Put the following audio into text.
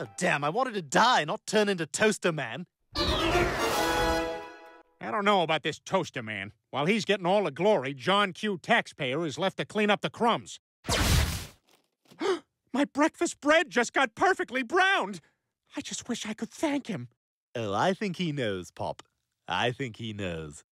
Oh, damn, I wanted to die, not turn into Toaster Man. I don't know about this toaster man. While he's getting all the glory, John Q. Taxpayer is left to clean up the crumbs. My breakfast bread just got perfectly browned. I just wish I could thank him. Oh, I think he knows, Pop. I think he knows.